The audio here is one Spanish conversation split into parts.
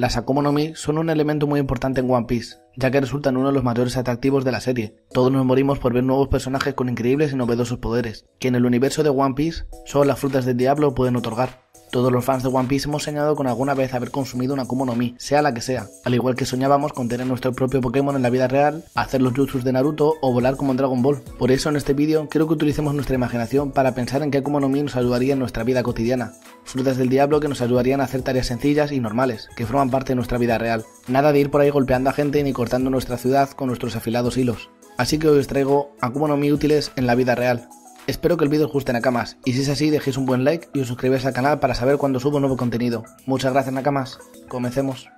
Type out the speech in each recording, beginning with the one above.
Las Akuma no Mi son un elemento muy importante en One Piece, ya que resultan uno de los mayores atractivos de la serie. Todos nos morimos por ver nuevos personajes con increíbles y novedosos poderes, que en el universo de One Piece solo las frutas del diablo pueden otorgar. Todos los fans de One Piece hemos soñado con alguna vez haber consumido una Akuma no Mi, sea la que sea, al igual que soñábamos con tener nuestro propio Pokémon en la vida real, hacer los jutsus de Naruto o volar como en Dragon Ball. Por eso en este vídeo quiero que utilicemos nuestra imaginación para pensar en qué Akuma no Mi nos ayudaría en nuestra vida cotidiana. Frutas del diablo que nos ayudarían a hacer tareas sencillas y normales, que forman parte de nuestra vida real. Nada de ir por ahí golpeando a gente ni cortando nuestra ciudad con nuestros afilados hilos. Así que hoy os traigo Akuma no Mi útiles en la vida real. Espero que el vídeo os guste Nakamas, y si es así dejéis un buen like y os suscribáis al canal para saber cuando subo nuevo contenido. Muchas gracias Nakamas, comencemos.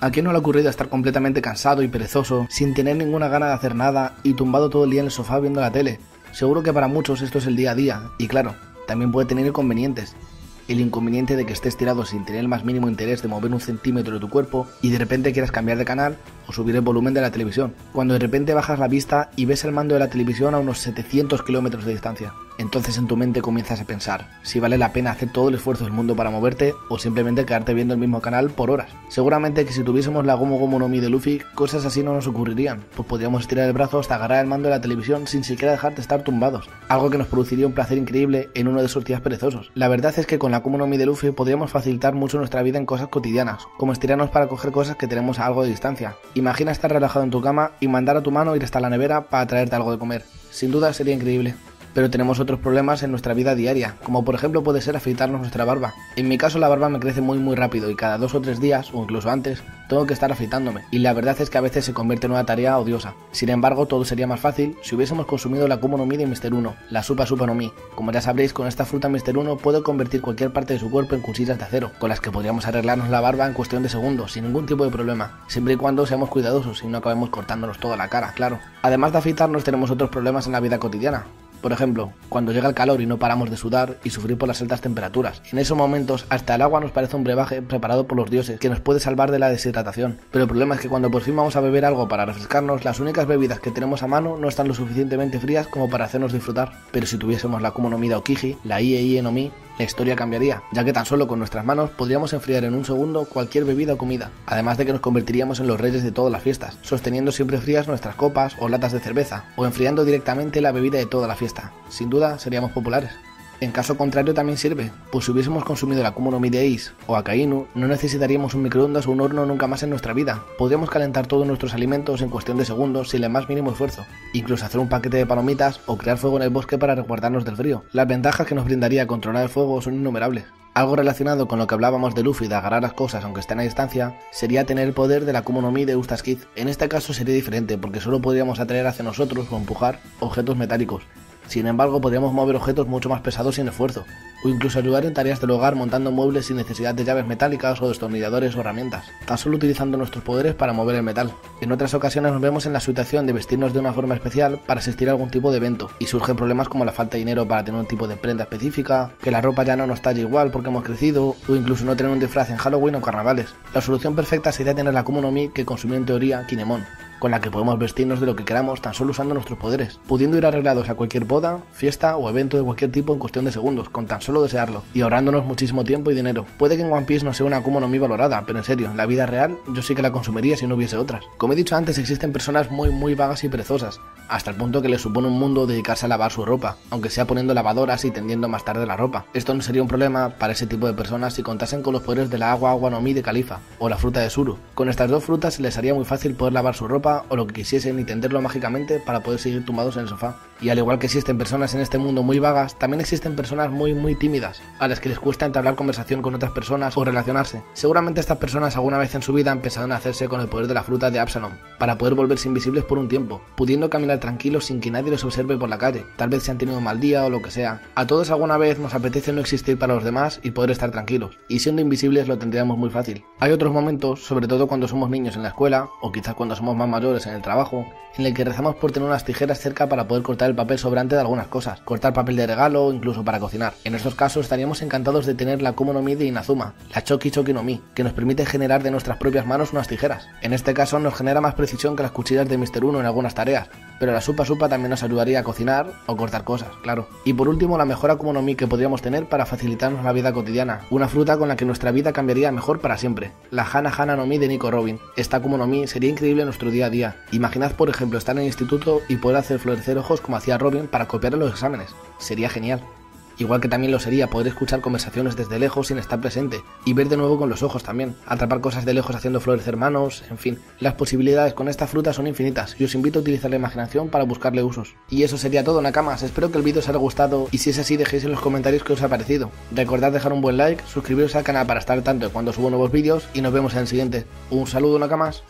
¿A quién no le ha ocurrido estar completamente cansado y perezoso, sin tener ninguna gana de hacer nada y tumbado todo el día en el sofá viendo la tele? Seguro que para muchos esto es el día a día, y claro, también puede tener inconvenientes, el inconveniente de que estés tirado sin tener el más mínimo interés de mover un centímetro de tu cuerpo y de repente quieras cambiar de canal o subir el volumen de la televisión, cuando de repente bajas la vista y ves el mando de la televisión a unos 700 kilómetros de distancia. Entonces en tu mente comienzas a pensar si vale la pena hacer todo el esfuerzo del mundo para moverte o simplemente quedarte viendo el mismo canal por horas. Seguramente que si tuviésemos la Gomu Gomu no Mi de Luffy, cosas así no nos ocurrirían, pues podríamos estirar el brazo hasta agarrar el mando de la televisión sin siquiera dejar de estar tumbados, algo que nos produciría un placer increíble en uno de esos días perezosos. La verdad es que con la Gomu no Mi de Luffy podríamos facilitar mucho nuestra vida en cosas cotidianas, como estirarnos para coger cosas que tenemos a algo de distancia. Imagina estar relajado en tu cama y mandar a tu mano ir hasta la nevera para traerte algo de comer. Sin duda sería increíble pero tenemos otros problemas en nuestra vida diaria, como por ejemplo puede ser afeitarnos nuestra barba. En mi caso la barba me crece muy muy rápido y cada dos o tres días, o incluso antes, tengo que estar afeitándome, y la verdad es que a veces se convierte en una tarea odiosa. Sin embargo, todo sería más fácil si hubiésemos consumido la Kumo no Mi de Mr. 1, la Supa Supa no Mi. Como ya sabréis, con esta fruta Mr. 1 puede convertir cualquier parte de su cuerpo en cuchillas de acero, con las que podríamos arreglarnos la barba en cuestión de segundos, sin ningún tipo de problema, siempre y cuando seamos cuidadosos y no acabemos cortándonos toda la cara, claro. Además de afeitarnos tenemos otros problemas en la vida cotidiana, por ejemplo, cuando llega el calor y no paramos de sudar y sufrir por las altas temperaturas. En esos momentos, hasta el agua nos parece un brebaje preparado por los dioses que nos puede salvar de la deshidratación. Pero el problema es que cuando por fin vamos a beber algo para refrescarnos, las únicas bebidas que tenemos a mano no están lo suficientemente frías como para hacernos disfrutar. Pero si tuviésemos la Kumo no Mi de Okiji, la IEI no Mi, la historia cambiaría, ya que tan solo con nuestras manos podríamos enfriar en un segundo cualquier bebida o comida, además de que nos convertiríamos en los reyes de todas las fiestas, sosteniendo siempre frías nuestras copas o latas de cerveza, o enfriando directamente la bebida de toda la fiesta. Sin duda seríamos populares. En caso contrario también sirve, pues si hubiésemos consumido la Kumo no Mi de Ace o Akainu, no necesitaríamos un microondas o un horno nunca más en nuestra vida. Podríamos calentar todos nuestros alimentos en cuestión de segundos sin el más mínimo esfuerzo. Incluso hacer un paquete de palomitas o crear fuego en el bosque para resguardarnos del frío. Las ventajas que nos brindaría controlar el fuego son innumerables. Algo relacionado con lo que hablábamos de Luffy de agarrar las cosas aunque estén a distancia, sería tener el poder de la Kumo no Mi de Eustace Kid. En este caso sería diferente porque solo podríamos atraer hacia nosotros o empujar objetos metálicos, sin embargo, podríamos mover objetos mucho más pesados sin esfuerzo, o incluso ayudar en tareas del hogar montando muebles sin necesidad de llaves metálicas o destornilladores o herramientas, tan solo utilizando nuestros poderes para mover el metal. En otras ocasiones nos vemos en la situación de vestirnos de una forma especial para asistir a algún tipo de evento, y surgen problemas como la falta de dinero para tener un tipo de prenda específica, que la ropa ya no nos talla igual porque hemos crecido, o incluso no tener un disfraz en Halloween o carnavales. La solución perfecta sería tener la Kumo no Mi que consumió en teoría Kinemon, con la que podemos vestirnos de lo que queramos tan solo usando nuestros poderes, pudiendo ir arreglados a cualquier boda, fiesta o evento de cualquier tipo en cuestión de segundos, con tan solo desearlo, y ahorrándonos muchísimo tiempo y dinero. Puede que en One Piece no sea una Akuma no Mi valorada, pero en serio, en la vida real yo sí que la consumiría si no hubiese otras. Como he dicho antes, existen personas muy muy vagas y perezosas, hasta el punto que les supone un mundo dedicarse a lavar su ropa, aunque sea poniendo lavadoras y tendiendo más tarde la ropa. Esto no sería un problema para ese tipo de personas si contasen con los poderes de la agua agua no Mi de Califa, o la fruta de Suru. Con estas dos frutas les haría muy fácil poder lavar su ropa o lo que quisiesen ni tenderlo mágicamente para poder seguir tumbados en el sofá. Y al igual que existen personas en este mundo muy vagas, también existen personas muy muy tímidas, a las que les cuesta entablar conversación con otras personas o relacionarse. Seguramente estas personas alguna vez en su vida empezaron a hacerse con el poder de la fruta de Absalom, para poder volverse invisibles por un tiempo, pudiendo caminar tranquilos sin que nadie los observe por la calle. Tal vez se han tenido un mal día o lo que sea. A todos alguna vez nos apetece no existir para los demás y poder estar tranquilos, y siendo invisibles lo tendríamos muy fácil. Hay otros momentos, sobre todo cuando somos niños en la escuela, o quizás cuando somos más mayores en el trabajo, en el que rezamos por tener unas tijeras cerca para poder cortar el papel sobrante de algunas cosas, cortar papel de regalo o incluso para cocinar. En estos casos estaríamos encantados de tener la Kumo no Mi de Inazuma, la Choki Choki no Mi, que nos permite generar de nuestras propias manos unas tijeras. En este caso nos genera más precisión que las cuchillas de Mr. Uno en algunas tareas, pero la Supa Supa también nos ayudaría a cocinar o cortar cosas, claro. Y por último, la mejor Akuma no Mi que podríamos tener para facilitarnos la vida cotidiana, una fruta con la que nuestra vida cambiaría mejor para siempre, la Hana Hana no Mi de Nico Robin. Esta Akuma no Mi sería increíble en nuestro día día. Imaginad, por ejemplo, estar en el instituto y poder hacer florecer ojos como hacía Robin para copiar en los exámenes. Sería genial. Igual que también lo sería poder escuchar conversaciones desde lejos sin estar presente y ver de nuevo con los ojos también, atrapar cosas de lejos haciendo florecer manos, en fin, las posibilidades con esta fruta son infinitas y os invito a utilizar la imaginación para buscarle usos. Y eso sería todo Nakamas, espero que el vídeo os haya gustado y si es así dejéis en los comentarios qué os ha parecido. Recordad dejar un buen like, suscribiros al canal para estar al tanto de cuando subo nuevos vídeos y nos vemos en el siguiente. Un saludo Nakamas.